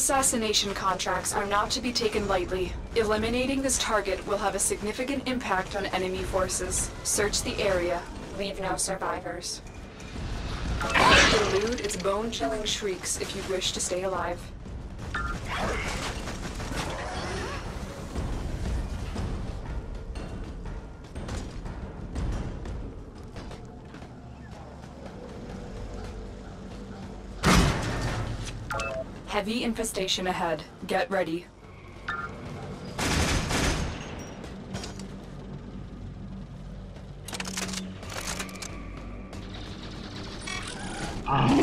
Assassination contracts are not to be taken lightly. Eliminating this target will have a significant impact on enemy forces. Search the area. Leave no survivors. Elude its bone-chilling shrieks if you wish to stay alive. Heavy infestation ahead. Get ready. Ah.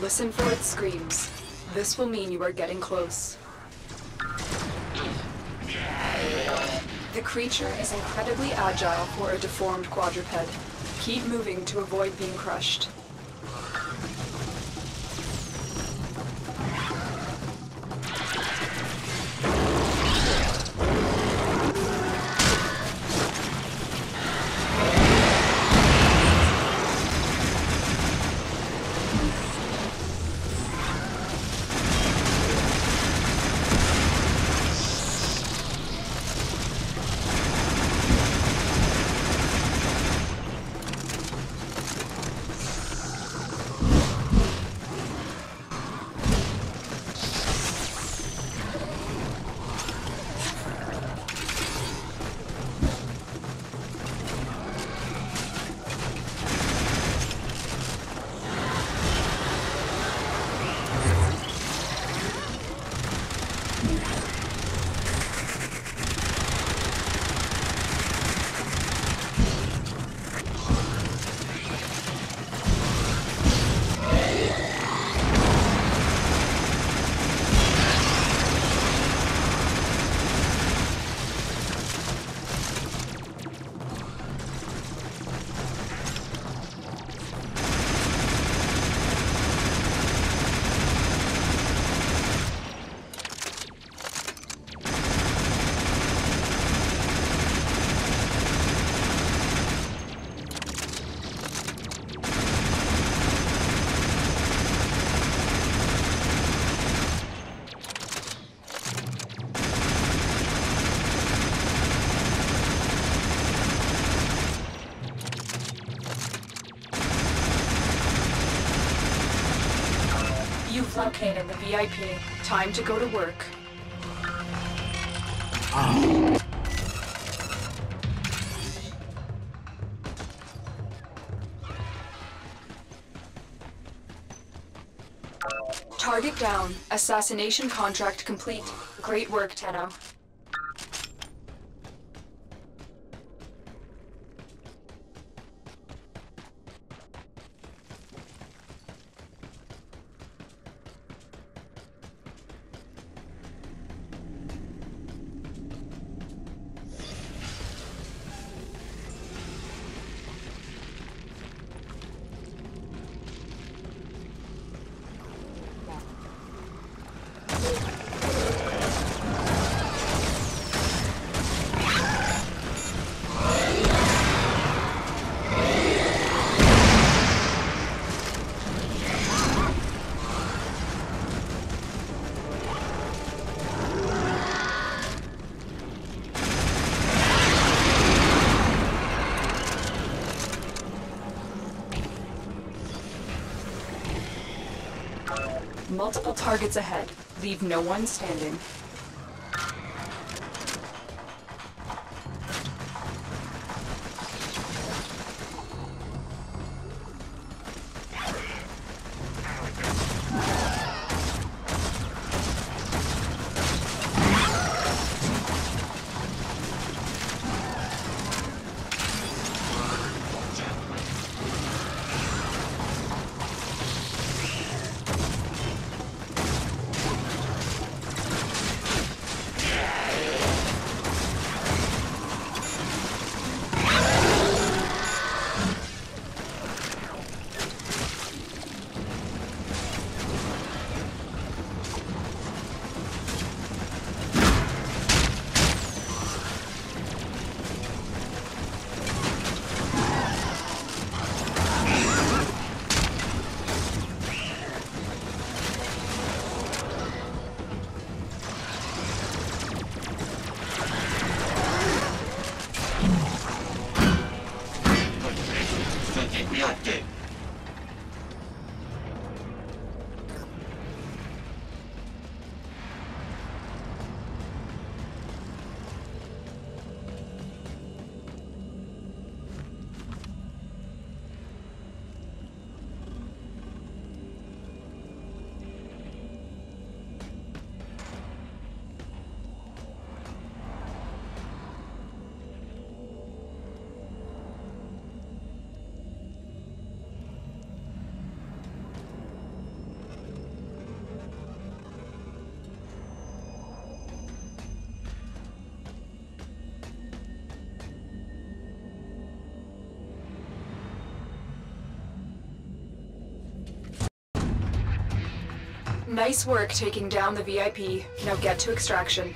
Listen for its screams. This will mean you are getting close. The creature is incredibly agile for a deformed quadruped. Keep moving to avoid being crushed. You've located the VIP. Time to go to work. Target down. Assassination contract complete. Great work, Tenno. Multiple targets ahead. Leave no one standing. Nice work taking down the VIP. Now get to extraction.